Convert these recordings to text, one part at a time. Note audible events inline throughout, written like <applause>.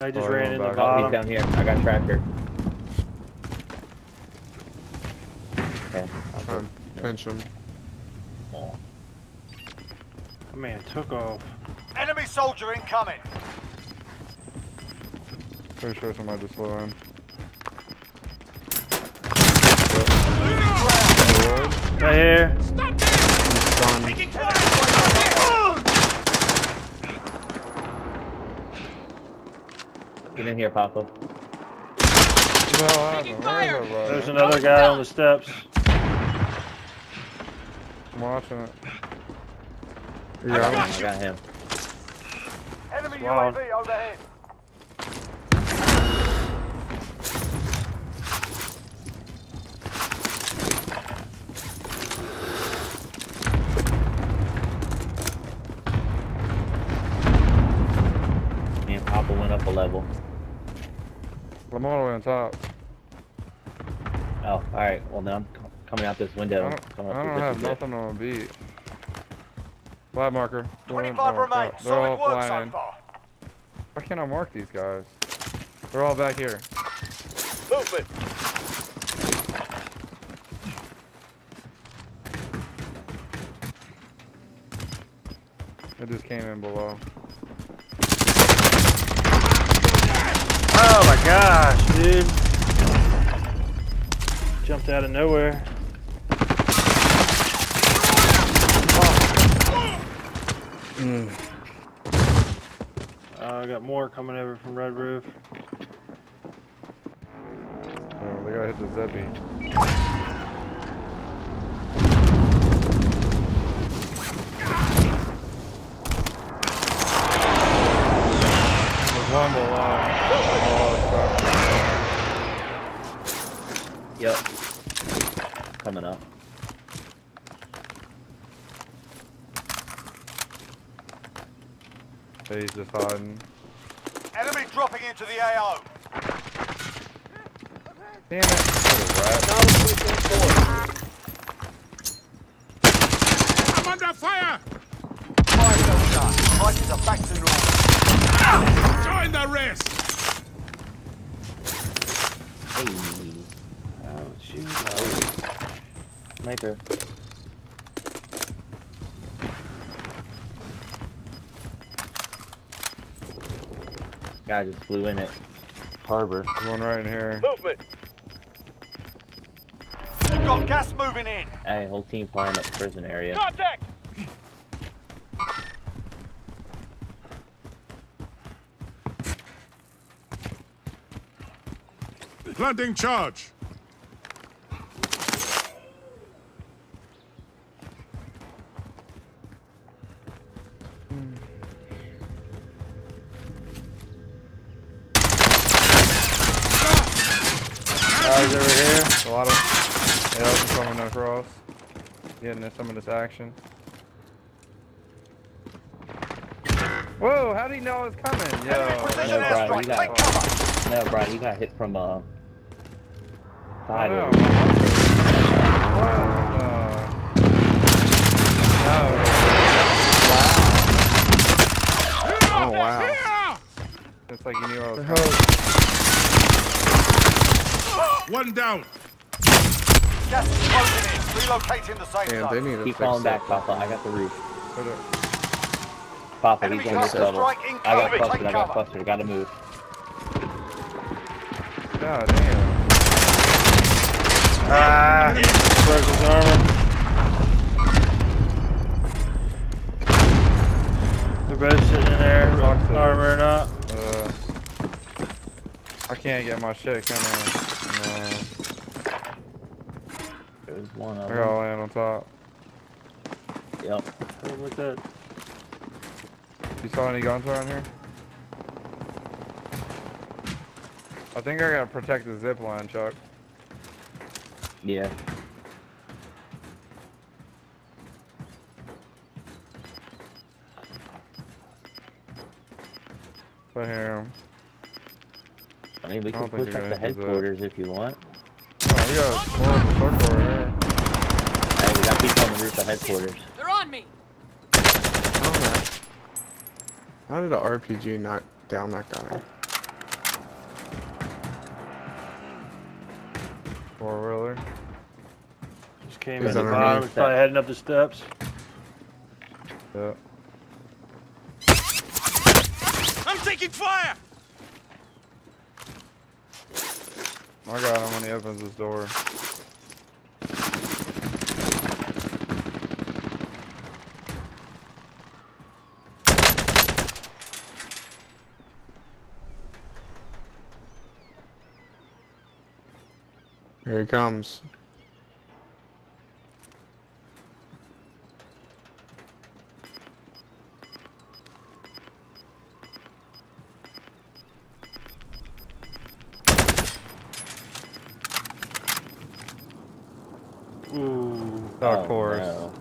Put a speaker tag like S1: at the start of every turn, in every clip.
S1: I just
S2: Oh,
S1: ran
S2: I'm
S1: in the
S2: back.
S3: He's
S1: bottom.
S3: down here. I got tracker. Okay. I'll
S2: Try
S3: go.
S2: and pinch him.
S3: Oh.
S1: Man took off.
S4: Enemy soldier incoming.
S2: Pretty sure somebody just flew in.
S1: Right here.
S4: Taking fire.
S3: Get in here, Papa.
S2: What the hell happened? Where is everybody?
S1: There's another guy on the steps.
S2: I'm watching it.
S3: I got him. I got him.
S4: Enemy
S1: Wow.
S4: UAV overhead.
S3: Me and Papa went up a level.
S2: I'm all the way on top.
S3: Oh, alright. Well, now I'm coming out this
S2: I
S3: window.
S2: don't,
S3: Coming
S2: I don't have nothing on a beat. Flat marker. Going in-
S4: 25
S2: oh,
S4: remain.
S2: crap. They're all
S4: Solid work so
S2: flying.
S4: far.
S2: Why can't I mark these guys? They're all back here.
S4: Movement.
S2: They just came in below.
S1: Oh my gosh, dude. Jumped out of nowhere. Uh, I got more coming over from Red Roof.
S2: Oh, they gotta hit the Zeppy. There's one below. Oh,
S3: Yep. Coming up.
S2: fuck. He's just hiding.
S4: Enemy dropping into the AO.
S2: Damn it. What a rat.
S5: I'm under fire!
S4: Fire sale done. Prices are back to normal.
S5: Join the rest!
S3: Hey. Oh, shoot. Oh. Sniper. Guy just flew in it. Harbor.
S2: There's one right in here.
S4: Movement. You've got gas moving in.
S3: Hey, whole team flying up prison area.
S4: Contact.
S5: Planting charge.
S1: Guys over here.
S2: A lot of L's coming across. Getting some of this action. Whoa, how do you know I was coming? Yo,
S4: Enemy precision
S3: no, bro,
S4: airstrike.
S3: you got- No, bro, you got hit from uh
S2: I know.
S3: sideways.
S2: What? Uh, no.
S5: Oh,
S2: wow. It's like you knew I was coming.
S5: One down.
S4: Gas is closing in. Relocating the safe
S6: Man, they need to
S3: Keep
S6: fix
S3: falling back,
S6: that.
S3: Papa. I got the roof.
S2: Put
S3: Papa,
S4: Enemy
S3: he's on this
S4: cluster
S3: level. I got
S4: incoming.
S3: clustered, I got
S4: cover.
S3: clustered. Gotta move.
S2: God damn.
S1: Ah, broke his armor. They're both sitting in there,
S2: Fuck this.
S1: armor or not.
S2: I can't get my shit, can I? No.
S3: There's one of
S2: I
S3: them.
S2: gotta land on top.
S3: Yep.
S1: Hey, Look at that.
S2: You saw any guns around here? I think I gotta protect the zip line, Chuck.
S3: Yeah.
S2: Right here.
S3: I mean, we can push up the headquarters if you want.
S2: Oh, we got more of the here.
S3: Hey, we got people on the roof of headquarters.
S7: They're on me!
S6: How did the RPG knock down that guy?
S2: Four-wheeler.
S1: Just came
S2: He's
S1: in the bottom, he's probably heading up the steps.
S2: Yep.
S5: I'm taking fire!
S2: I got him when he opens his door.
S6: Here he comes.
S1: Ooh.
S2: Of
S3: Oh,
S2: course.
S3: no.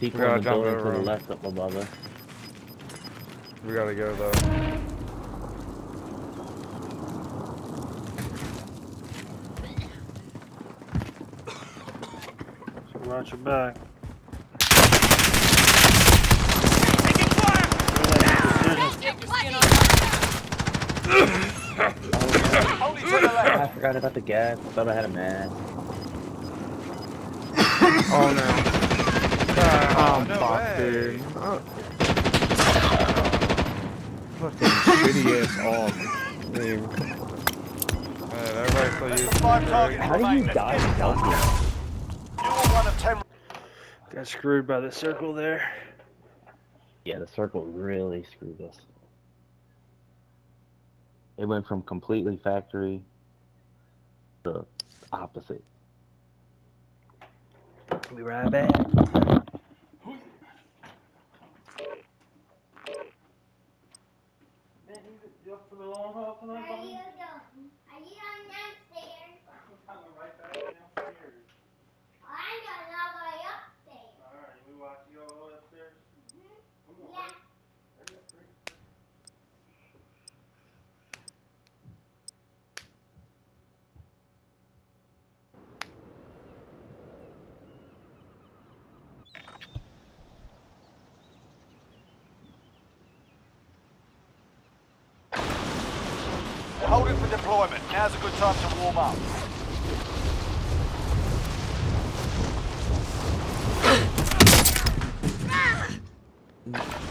S3: People
S2: We gotta
S3: in the
S2: jump
S3: building to the left up above us.
S2: We gotta go though.
S1: So watch your back.
S4: Only to the left.
S3: I forgot about the gas. I thought I had a mask.
S6: Oh no.
S2: Oh, oh
S6: I'm fucking. Oh. Fucking shitty ass <laughs> off. Dude.
S2: Man, everybody still
S4: Less
S2: uses
S4: than five targets
S3: How do you
S4: remaining.
S3: die stealthy?
S4: You are one of ten.
S1: Got screwed by the circle there.
S3: Yeah, the circle really screwed us. It went from completely factory to opposite.
S1: Be right back. for the long haul tonight,
S7: Are you doing? Are you going downstairs?
S1: I'm right back downstairs.
S7: I'm going all the way upstairs.
S1: Alright, we watch you all the way upstairs.
S7: Yeah.
S4: They're holding for deployment. Now's a good time to warm up. Enough ah!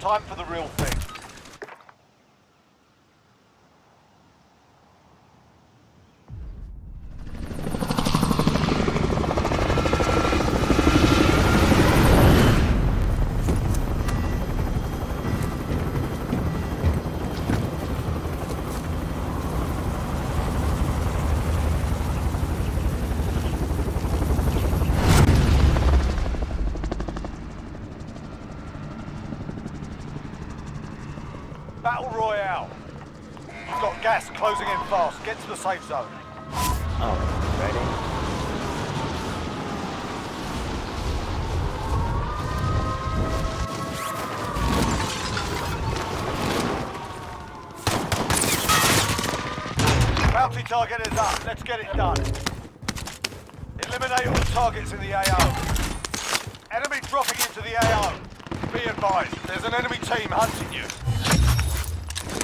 S4: Time for the real thing. Battle Royale. You've got gas closing in fast. Get to the safe zone.
S3: Oh, ready?
S4: Bounty target is up. Let's get it done. Eliminate all targets in the AO. Enemy dropping into the AO. Be advised, there's an enemy team hunting you.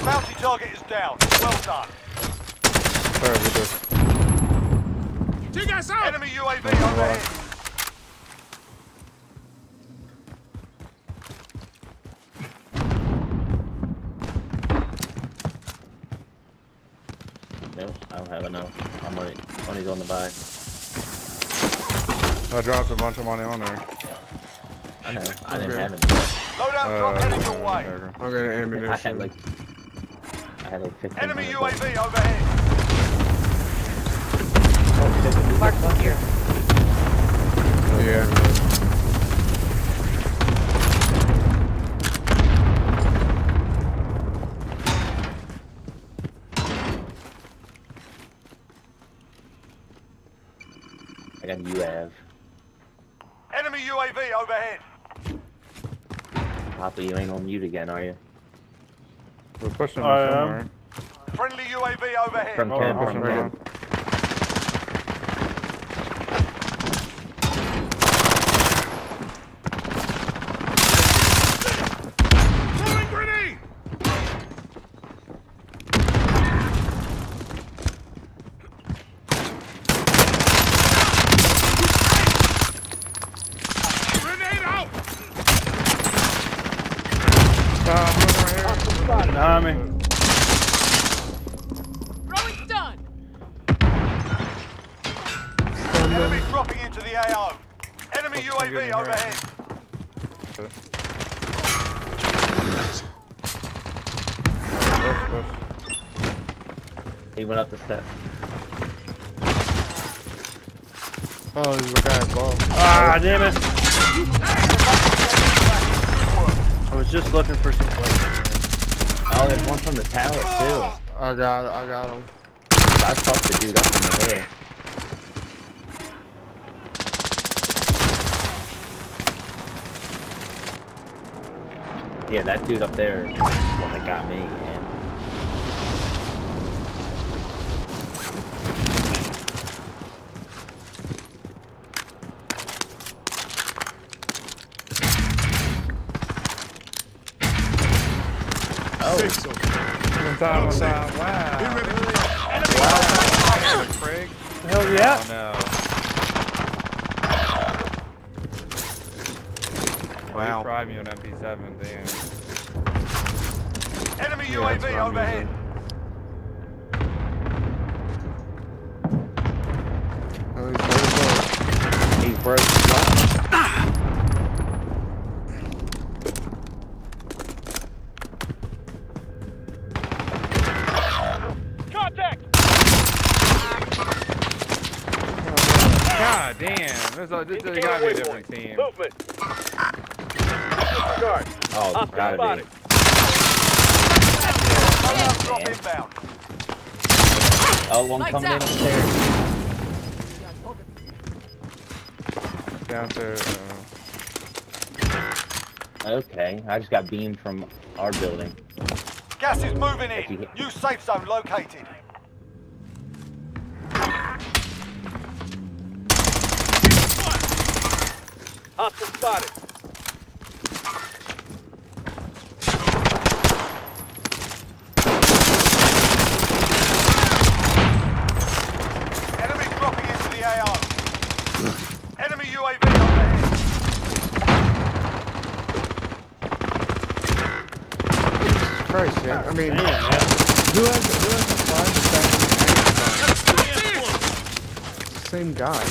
S4: Bounty target is down. Well done.
S2: Sorry, we just.
S5: Take us out!
S4: Enemy UAV overhead.
S3: Nope, I don't have enough. I'm money. Money's on the buy.
S2: I dropped a bunch of money on there.
S3: I know. I didn't have it.
S4: Loadout
S2: Uh,
S4: drop heading your way.
S6: I'm gonna
S3: I had
S6: ammunition.
S3: like. I had like 15.
S4: Enemy UAV overhead.
S6: Yeah.
S3: I got UAV.
S4: Enemy UAV overhead.
S3: Papa, you ain't on mute again, are you?
S2: We're pushing them
S1: I am.
S2: somewhere.
S4: Friendly UAV overhead.
S3: From
S1: Oh,
S3: Ken,
S1: I'm
S3: from
S2: pushing
S3: Ken.
S2: down.
S5: Throwing grenade! Grenade out!
S2: Ah, I'm right here.
S1: Behind me.
S8: Throwing stun.
S4: Enemy dropping into the AO. Enemy UAV
S2: getting hurt.
S4: overhead.
S2: Push, push.
S3: He went up the steps.
S6: Oh, he's a guy above.
S1: Ah, damn it. I was just looking for some places.
S3: Oh, there's one from the tower too.
S6: I got I got him.
S3: I fucked the dude up in the head. Yeah, that dude up there is the one that got me, man. Oh,
S2: One time, one time. Wow. Wow. Craig.
S1: Hell yeah.
S2: Oh no.
S6: Wow.
S2: Wow. Tried me on MP7, damn.
S4: Enemy
S2: Yeah,
S4: UAV
S2: what I'm
S4: overhead.
S6: Oh, he's very close.
S3: he's broke.
S5: Contact!
S2: God damn. This, this, this gotta be a different team.
S5: Movement!
S3: Oh, gotta be.
S4: Loadout drop inbound.
S3: Oh, one
S8: Lights
S3: coming in
S8: out.
S3: upstairs.
S2: Down to. Uh,
S3: Okay, I just got beamed from our building.
S4: Gas is moving in. New safe zone located.
S5: Hostile spotted.
S4: Enemy dropping into the AO. Enemy UAV overhead.
S6: Christ, yeah. I mean,
S1: Damn, man.
S6: who has who has the five Same guy.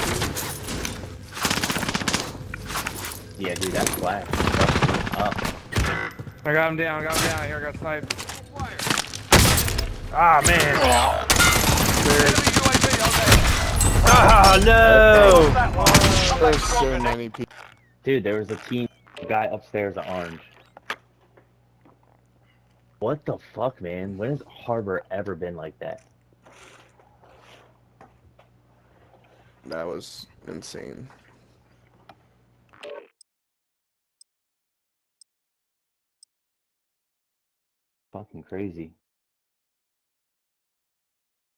S3: Yeah, dude, that's black. Up.
S2: I got him down, I got him down. Here, I got sniped.
S1: Ah, man.
S4: Enemy UAV.
S1: Ah, no.
S6: There's so many people.
S3: Dude, there was a team guy upstairs at orange. What the fuck, man? When has Harbor ever been like that?
S6: That was insane.
S3: Fucking crazy.